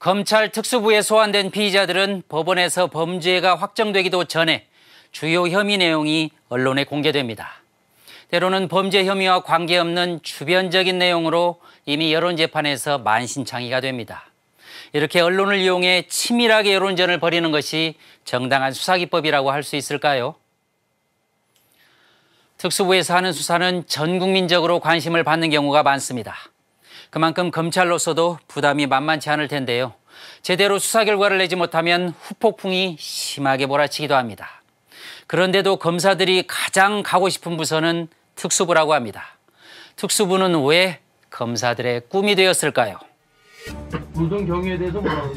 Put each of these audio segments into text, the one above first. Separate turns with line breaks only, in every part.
검찰 특수부에 소환된 피의자들은 법원에서 범죄가 확정되기도 전에 주요 혐의 내용이 언론에 공개됩니다. 때로는 범죄 혐의와 관계없는 주변적인 내용으로 이미 여론재판에서 만신창이가 됩니다. 이렇게 언론을 이용해 치밀하게 여론전을 벌이는 것이 정당한 수사기법이라고 할 수 있을까요? 특수부에서 하는 수사는 전 국민적으로 관심을 받는 경우가 많습니다. 그만큼 검찰로서도 부담이 만만치 않을 텐데요. 제대로 수사 결과를 내지 못하면 후폭풍이 심하게 몰아치기도 합니다. 그런데도 검사들이 가장 가고 싶은 부서는 특수부라고 합니다. 특수부는 왜 검사들의 꿈이 되었을까요?
모든 경위에 대해서 뭐라고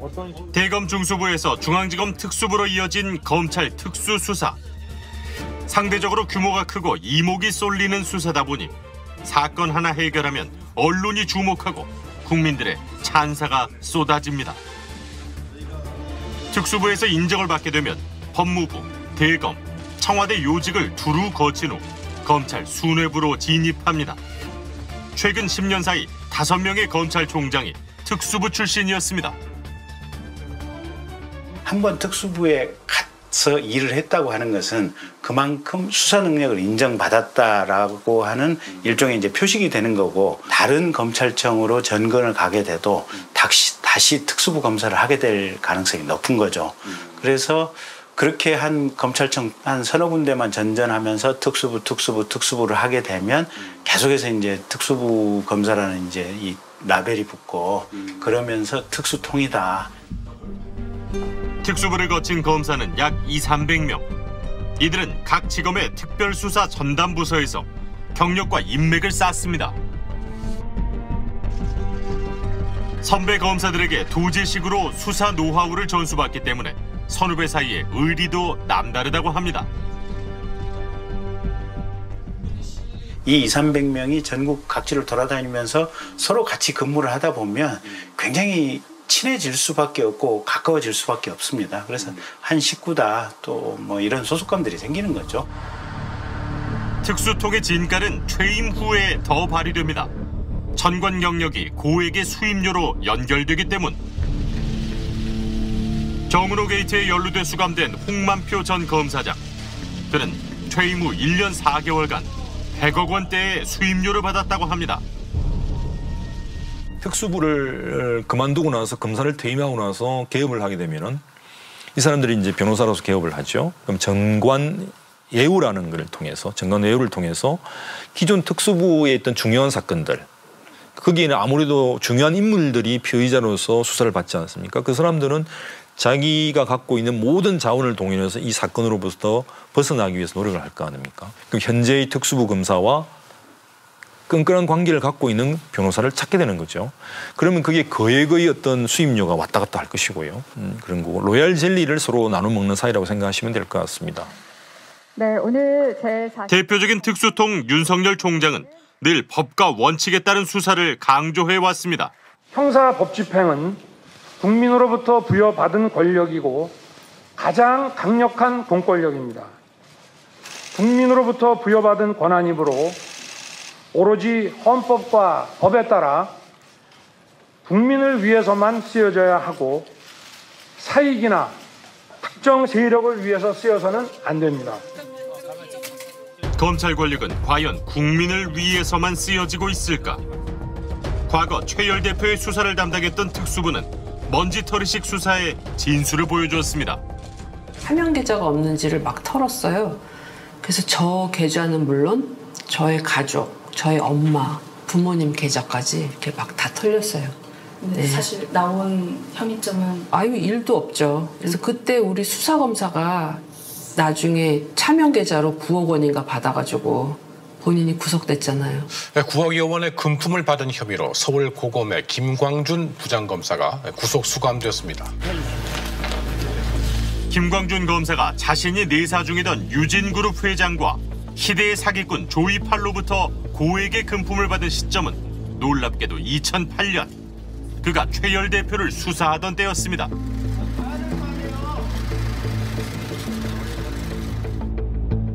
어떤
대검 중수부에서 중앙지검 특수부로 이어진 검찰 특수수사. 상대적으로 규모가 크고 이목이 쏠리는 수사다 보니 사건 하나 해결하면 언론이 주목하고 국민들의 찬사가 쏟아집니다. 특수부에서 인정을 받게 되면 법무부, 대검, 청와대 요직을 두루 거친 후 검찰 수뇌부로 진입합니다. 최근 10년 사이 5명의 검찰총장이 특수부 출신이었습니다.
한 번 특수부에 가 서 일을 했다고 하는 것은 그만큼 수사 능력을 인정받았다라고 하는 일종의 이제 표식이 되는 거고 다른 검찰청으로 전근을 가게 돼도 다시, 다시 특수부 검사를 하게 될 가능성이 높은 거죠. 그래서 그렇게 한 검찰청 한 서너 군데만 전전하면서 특수부, 특수부, 특수부를 하게 되면 계속해서 이제 특수부 검사라는 이제 이 라벨이 붙고 그러면서 특수통이다.
특수부를 거친 검사는 약 2, 300명. 이들은 각 지검의 특별수사 전담부서에서 경력과 인맥을 쌓습니다. 선배 검사들에게 도제식으로 수사 노하우를 전수받기 때문에 선후배 사이의 의리도 남다르다고 합니다.
이 2, 300명이 전국 각지를 돌아다니면서 서로 같이 근무를 하다 보면 굉장히 친해질 수밖에 없고 가까워질 수밖에 없습니다. 그래서 한 식구다 또 뭐 이런 소속감들이 생기는 거죠.
특수통의 진가는 퇴임 후에 더 발휘됩니다. 전관 경력이 고액의 수임료로 연결되기 때문. 정은호 게이트에 연루돼 수감된 홍만표 전 검사장. 그는 퇴임 후 1년 4개월간 100억 원대의 수임료를 받았다고 합니다.
특수부를 그만두고 나서 검사를 퇴임하고 나서 개업을 하게 되면은 이 사람들이 이제 변호사로서 개업을 하죠. 그럼 정관 예우라는 것을 통해서 정관 예우를 통해서 기존 특수부에 있던 중요한 사건들 거기에는 아무래도 중요한 인물들이 피의자로서 수사를 받지 않습니까? 그 사람들은 자기가 갖고 있는 모든 자원을 동원해서 이 사건으로부터 벗어나기 위해서 노력을 할 거 아닙니까? 그럼 현재의 특수부 검사와 끈끈한 관계를 갖고 있는 변호사를 찾게 되는 거죠. 그러면 그게 거액의 어떤 수임료가 왔다 갔다 할 것이고요. 음, 그런 거고 로얄 젤리를 서로 나눠 먹는 사이라고 생각하시면 될 것 같습니다.
네, 오늘 제 4...
대표적인 특수통 윤석열 총장은 늘 법과 원칙에 따른 수사를 강조해 왔습니다.
형사 법 집행은 국민으로부터 부여받은 권력이고 가장 강력한 공권력입니다. 국민으로부터 부여받은 권한이므로 오로지 헌법과 법에 따라 국민을 위해서만 쓰여져야 하고 사익이나 특정 세력을 위해서 쓰여서는 안 됩니다.
검찰 권력은 과연 국민을 위해서만 쓰여지고 있을까? 과거 최열 대표의 수사를 담당했던 특수부는 먼지털이식 수사의 진수를 보여주었습니다.
사명 계좌가 없는지를 막 털었어요. 그래서 저 계좌는 물론 저의 가족, 저희 엄마, 부모님 계좌까지 이렇게 막 다 털렸어요.
네. 사실 나온 혐의점은
아유 일도 없죠. 그래서 그때 우리 수사 검사가 나중에 차명 계좌로 9억 원인가 받아가지고 본인이 구속됐잖아요.
9억여 원의 금품을 받은 혐의로 서울 고검의 김광준 부장검사가 구속 수감되었습니다.
김광준 검사가 자신이 내사 중이던 유진그룹 회장과 희대의 사기꾼 조이팔로부터 고액의 금품을 받은 시점은 놀랍게도 2008년. 그가 최열 대표를 수사하던 때였습니다.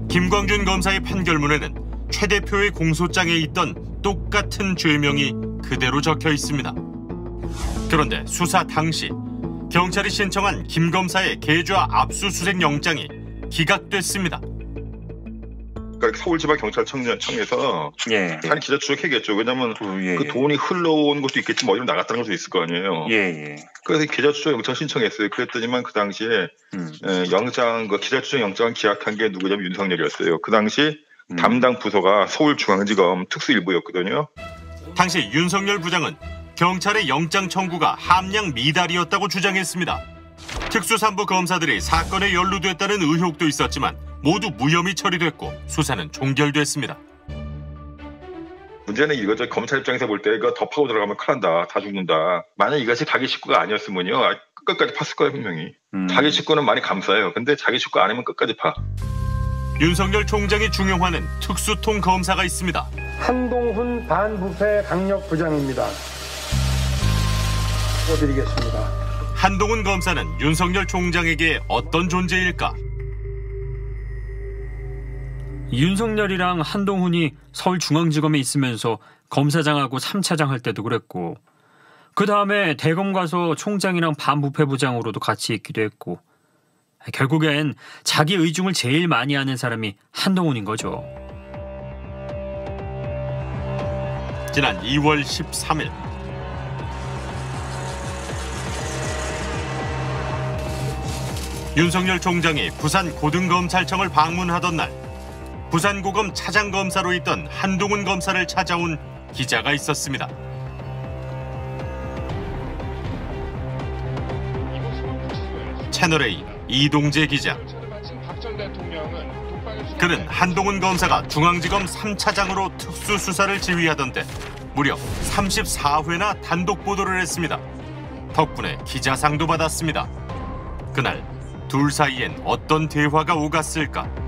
김광준 검사의 판결문에는 최최 대표의 공소장에 있던 똑같은 죄명이 그대로 적혀 있습니다. 그런데 수사 당시 경찰이 신청한 김 검사의 계좌 압수수색 영장이 기각됐습니다.
그러니까 서울지방경찰청에서
예.
한 기자 추적해겠죠. 왜냐하면
예,
그
예.
돈이 흘러온 것도 있겠지만 어디로 나갔다는 것도 있을 거 아니에요.
예, 예.
그래서 기자 추적 영장 신청했어요. 그랬더니만 그 당시에
음.
에, 영장 그 기자 추적 영장을 기각한 게 누구냐면 윤석열이었어요. 그 당시
음.
담당 부서가 서울중앙지검 특수일부였거든요.
당시 윤석열 부장은 경찰의 영장 청구가 함량 미달이었다고 주장했습니다. 특수산부 검사들이 사건에 연루됐다는 의혹도 있었지만 모두 무혐의 처리됐고 수사는 종결됐습니다.
문제는 이거죠. 검찰 입장에서 볼 때 이거 덮하고 들어가면 큰일 난다. 다 죽는다. 만약 이것이 자기 식구가 아니었으면요. 아, 끝까지 팠을 거예요, 분명히.
음.
자기 식구는 많이 감싸요. 근데 자기 식구 아니면 끝까지 파.
윤석열 총장이 중용하는 특수통 검사가 있습니다.
한동훈 반부패 강력 부장입니다. 보드리겠습니다.
한동훈 검사는 윤석열 총장에게 어떤 존재일까?
윤석열이랑 한동훈이 서울중앙지검에 있으면서 검사장하고 3차장 할 때도 그랬고 그 다음에 대검 가서 총장이랑 반부패부장으로도 같이 있기도 했고 결국엔 자기 의중을 제일 많이 하는 사람이 한동훈인 거죠.
지난 2월 13일 윤석열 총장이 부산 고등검찰청을 방문하던 날 부산고검 차장검사로 있던 한동훈 검사를 찾아온 기자가 있었습니다. 채널A 이동재 기자. 그는 한동훈 검사가 중앙지검 3차장으로 특수수사를 지휘하던데 무려 34회나 단독 보도를 했습니다. 덕분에 기자상도 받았습니다. 그날 둘 사이엔 어떤 대화가 오갔을까?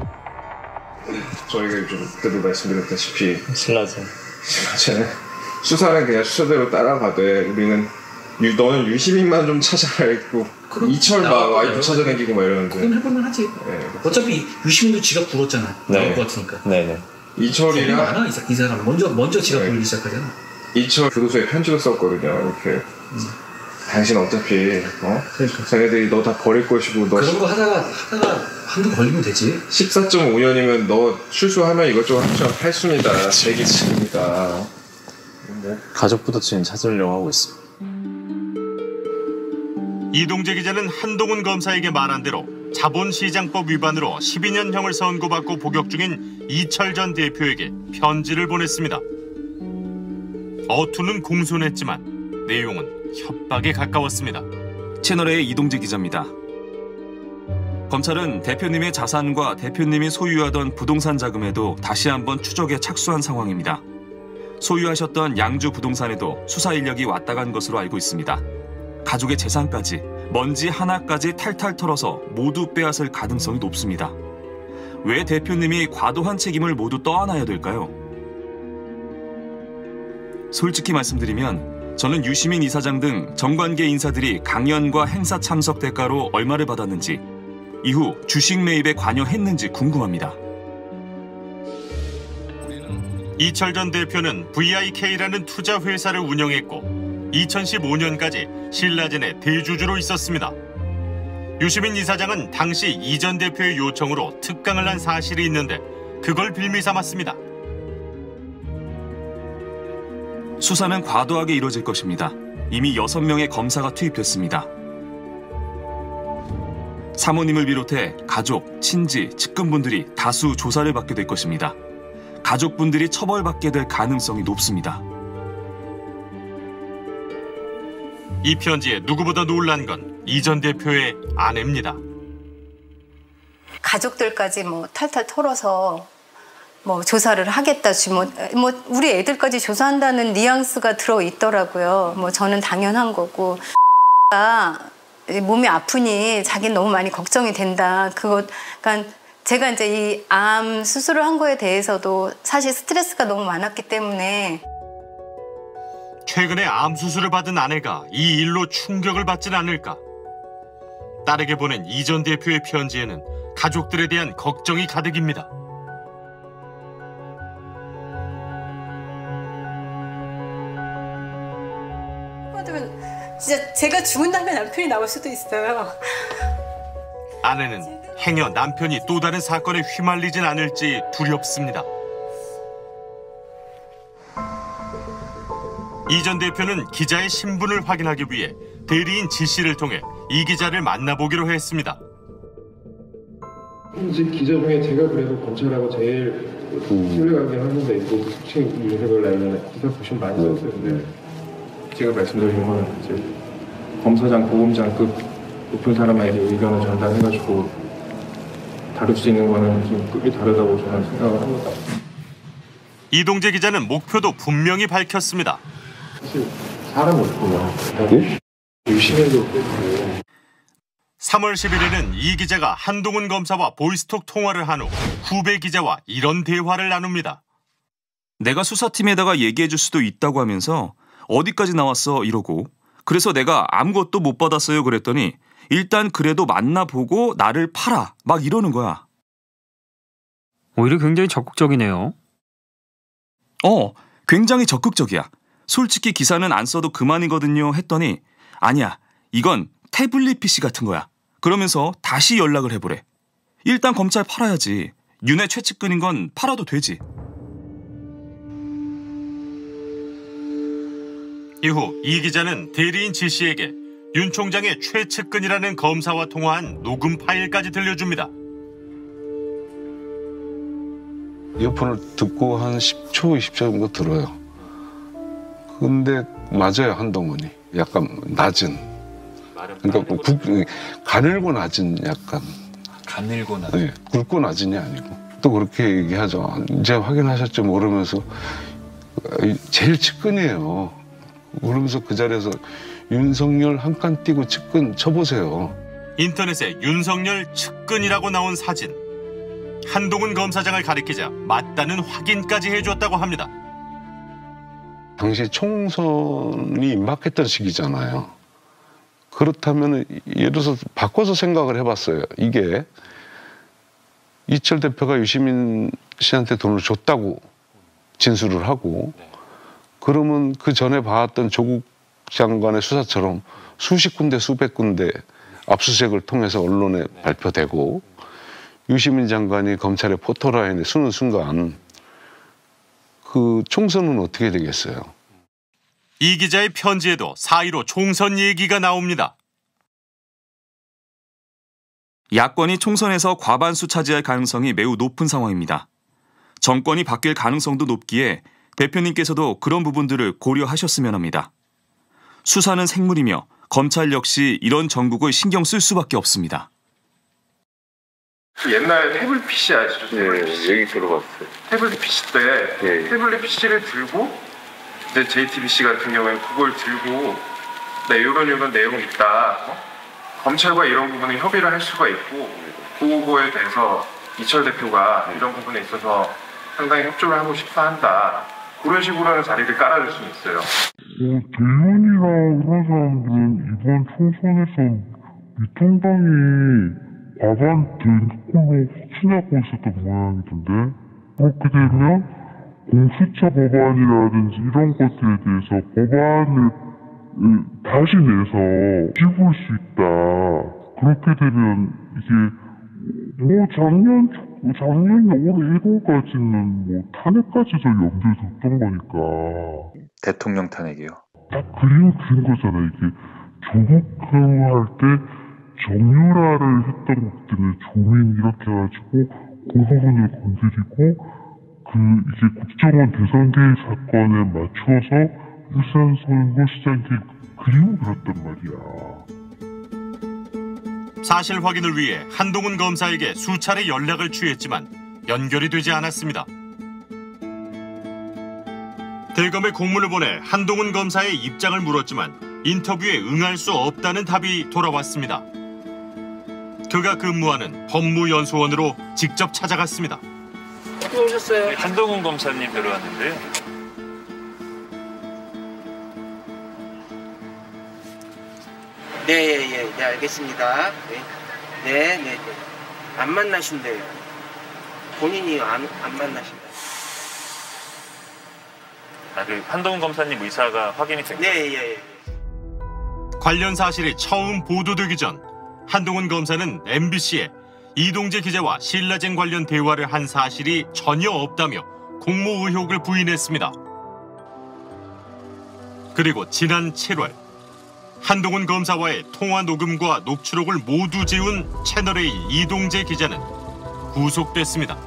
저희가 요즘 그때도 말씀드렸다시피
신라죠.
신라제는 수사는 그냥 수사대로 따라가되 우리는 유, 너는 유시민만 좀 찾아내고 이철 막. 와이프 찾아다니고 막 이러는데
그건 해볼만 하지. 어차피 유시민도 지가 불었잖아.
네.
나올 것 같으니까.
네네.
이철이랑
많아 이, 사- 이 사람. 먼저 먼저 지가
네.
불기 시작하잖아.
이철 교도소에 편지를 썼거든요. 이렇게 당신 어차피 어? 쟤네들이 너 다 버릴 것이고 너
그런 거 하다가 하다가 한두 걸리면 되지.
14.5년이면 너 출소하면 이것저것 합치면 팔순이다. 세기층이다.
가족부터 지금 찾으려고 하고 있어.
이동재 기자는 한동훈 검사에게 말한 대로 자본시장법 위반으로 12년형을 선고받고 복역 중인 이철 전 대표에게 편지를 보냈습니다. 어투는 공손했지만 내용은 협박에 가까웠습니다.
채널의 이동재 기자입니다. 검찰은 대표님의 자산과 대표님이 소유하던 부동산 자금에도 다시 한번 추적에 착수한 상황입니다. 소유하셨던 양주 부동산에도 수사 인력이 왔다 간 것으로 알고 있습니다. 가족의 재산까지 먼지 하나까지 탈탈 털어서 모두 빼앗을 가능성이 높습니다. 왜 대표님이 과도한 책임을 모두 떠안아야 될까요? 솔직히 말씀드리면 저는 유시민 이사장 등 정관계 인사들이 강연과 행사 참석 대가로 얼마를 받았는지 이후 주식 매입에 관여했는지 궁금합니다.
이철 전 대표는 VIK라는 투자 회사를 운영했고 2015년까지 신라젠의 대주주로 있었습니다. 유시민 이사장은 당시 이 전 대표의 요청으로 특강을 한 사실이 있는데 그걸 빌미 삼았습니다.
수사는 과도하게 이뤄질 것입니다. 이미 6명의 검사가 투입됐습니다. 사모님을 비롯해 가족, 친지, 측근분들이 다수 조사를 받게 될 것입니다. 가족분들이 처벌받게 될 가능성이 높습니다.
이 편지에 누구보다 놀란 건 이전 대표의 아내입니다.
가족들까지 뭐 탈탈 털어서 뭐 조사를 하겠다 뭐, 뭐 우리 애들까지 조사한다는 뉘앙스가 들어 있더라고요. 뭐 저는 당연한 거고 가 몸이 아프니 자기는 너무 많이 걱정이 된다. 그거 그러니까 제가 이제 이 암 수술을 한 거에 대해서도 사실 스트레스가 너무 많았기 때문에
최근에 암 수술을 받은 아내가 이 일로 충격을 받진 않을까? 딸에게 보낸 이전 대표의 편지에는 가족들에 대한 걱정이 가득입니다.
진짜 제가 죽은 다음에 남편이 나올 수도 있어요.
아내는 행여 남편이 또 다른 사건에 휘말리진 않을지 두렵습니다. 이 전 대표는 기자의 신분을 확인하기 위해 대리인 지 씨를 통해 이 기자를 만나보기로 했습니다.
현직 기자 중에 제가 그래도 검찰하고 제일 신뢰가긴 하는데 이거 혹시 윤석열 라인은 기사 보시면 많이 썼어요. 근데 제가 말씀드린 거는 이제 검사장, 고검장급 높은 사람에게 의견을 전달해가지고 다룰 수 있는 거는 좀 급이 다르다고 저는 생각을 합니다.
이동재 기자는 목표도 분명히 밝혔습니다.
사실 사람. 유시민도 그렇고
3월 10일에는 이 기자가 한동훈 검사와 보이스톡 통화를 한 후 후배 기자와 이런 대화를 나눕니다.
내가 수사팀에다가 얘기해 줄 수도 있다고 하면서 어디까지 나왔어 이러고 그래서 내가 아무것도 못 받았어요 그랬더니 일단 그래도 만나보고 나를 팔아 막 이러는 거야.
오히려 굉장히 적극적이네요.
어, 굉장히 적극적이야. 솔직히 기사는 안 써도 그만이거든요 했더니 아니야 이건 태블릿 PC 같은 거야. 그러면서 다시 연락을 해보래. 일단 검찰 팔아야지. 윤회 최측근인 건 팔아도 되지.
이후 이 기자는 대리인 지 씨에게 윤 총장의 최측근이라는 검사와 통화한 녹음 파일까지 들려줍니다.
이어폰을 듣고 한 10초, 20초 정도 들어요. 근데 맞아요, 한동훈이. 약간 낮은. 그러니까 뭐 굵, 가늘고 낮은 약간.
가늘고 낮.
네, 굵고 낮은이 아니고. 또 그렇게 얘기하죠. 이제 확인하셨죠? 모르면서 제일 측근이에요. 그러면서 그 자리에서 윤석열 한 칸 띄고 측근 쳐보세요.
인터넷에 윤석열 측근이라고 나온 사진. 한동훈 검사장을 가리키자 맞다는 확인까지 해줬다고 합니다.
당시 총선이 임박했던 시기잖아요. 그렇다면 예를 들어서 바꿔서 생각을 해봤어요. 이게 이철 대표가 유시민 씨한테 돈을 줬다고 진술을 하고 그러면 그 전에 봐왔던 조국 장관의 수사처럼 수십 군데 수백 군데 압수수색을 통해서 언론에 발표되고 유시민 장관이 검찰의 포토라인에 서는 순간 그 총선은 어떻게 되겠어요?
이 기자의 편지에도 4.15 총선 얘기가 나옵니다.
야권이 총선에서 과반수 차지할 가능성이 매우 높은 상황입니다. 정권이 바뀔 가능성도 높기에 대표님께서도 그런 부분들을 고려하셨으면 합니다. 수사는 생물이며 검찰 역시 이런 전국을 신경 쓸 수밖에 없습니다.
옛날 태블릿 PC 아시죠? 태블릿 PC.
얘기 들어봤어요.
태블릿 PC 때
예.
태블릿 PC를 들고 이제 JTBC 같은 경우에 그걸 들고 네 이런 이런 내용이 있다. 어? 검찰과 이런 부분에 협의를 할 수가 있고 그거에 대해서 이철 대표가 이런 부분에 있어서 상당히 협조를 하고 싶어 한다. 그런 식으로는 자리를 깔아줄 수 있어요.
어, 대현이랑 그런 사람들은 이번 총선에서 미통당이 과반 된 걸로 확신하고 있었던 모양이던데 그렇게 되면 공수처 법안이라든지 이런 것들에 대해서 법안을 으, 다시 내서 씹을 수 있다. 그렇게 되면 이게 뭐 작년 초- 작년 올해 1월까지는 뭐 탄핵까지도 염두에 뒀던 거니까
대통령 탄핵이요.
딱 그림 그린 거잖아 이게 조국형 할때 정유라를 했던 것 때문에 조민 이렇게 해가지고 그 부분을 건드리고 그 이제 국정원 대선 개입 사건에 맞춰서 울산 선거 시장 개입 그림을 그렸단 말이야.
사실 확인을 위해 한동훈 검사에게 수차례 연락을 취했지만 연결이 되지 않았습니다. 대검에 공문을 보내 한동훈 검사의 입장을 물었지만 인터뷰에 응할 수 없다는 답이 돌아왔습니다. 그가 근무하는 법무연수원으로 직접 찾아갔습니다.
어떻게 오셨어요?
네, 한동훈 검사님 들어왔는데요.
네, 예, 예, 네, 알겠습니다. 네, 네, 네, 네. 안 만나신대요. 본인이 안, 안 만나신다.
아, 그 한동훈 검사님 의사가 확인이 된
네, 예, 예.
관련 사실이 처음 보도되기 전 한동훈 검사는 MBC에 이동재 기자와 신라젠 관련 대화를 한 사실이 전혀 없다며 공모 의혹을 부인했습니다. 그리고 지난 7월 한동훈 검사와의 통화 녹음과 녹취록을 모두 지운 채널A 이동재 기자는 구속됐습니다.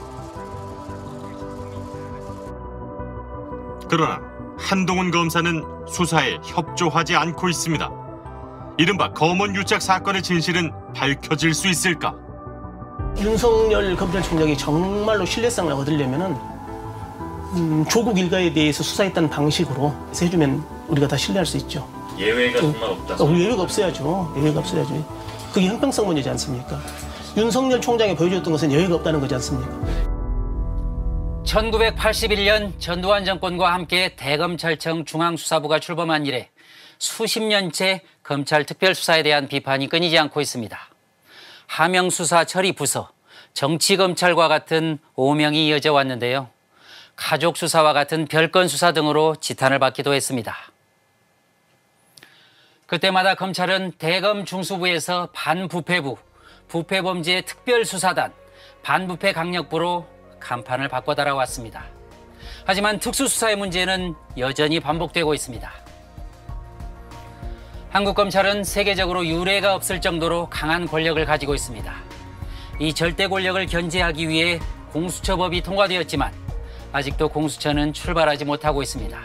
그러나 한동훈 검사는 수사에 협조하지 않고 있습니다. 이른바 검언 유착 사건의 진실은 밝혀질 수 있을까?
윤석열 검찰총장이 정말로 신뢰성을 얻으려면은 음, 조국 일가에 대해서 수사했던 방식으로 해주면 우리가 다 신뢰할 수 있죠.
예외가
음,
정말 없다.
어, 예외가 없어야죠. 예외가 없어야죠. 그게 형평성 문제지 않습니까? 윤석열 총장이 보여줬던 것은 예외가 없다는 거지 않습니까?
1981년 전두환 정권과 함께 대검찰청 중앙수사부가 출범한 이래 수십 년째 검찰 특별수사에 대한 비판이 끊이지 않고 있습니다. 하명수사 처리 부서, 정치검찰과 같은 오명이 이어져 왔는데요. 가족수사와 같은 별건 수사 등으로 지탄을 받기도 했습니다. 그때마다 검찰은 대검 중수부에서 반부패부, 부패범죄 특별수사단, 반부패 강력부로 간판을 바꿔 달아왔습니다. 하지만 특수수사의 문제는 여전히 반복되고 있습니다. 한국 검찰은 세계적으로 유례가 없을 정도로 강한 권력을 가지고 있습니다. 이 절대 권력을 견제하기 위해 공수처법이 통과되었지만 아직도 공수처는 출발하지 못하고 있습니다.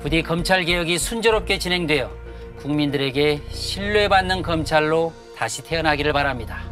부디 검찰 개혁이 순조롭게 진행되어 국민들에게 신뢰받는 검찰로 다시 태어나기를 바랍니다.
니다